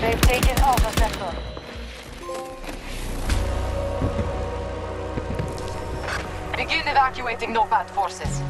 They've taken Alpha Central. Begin evacuating NOPAD forces.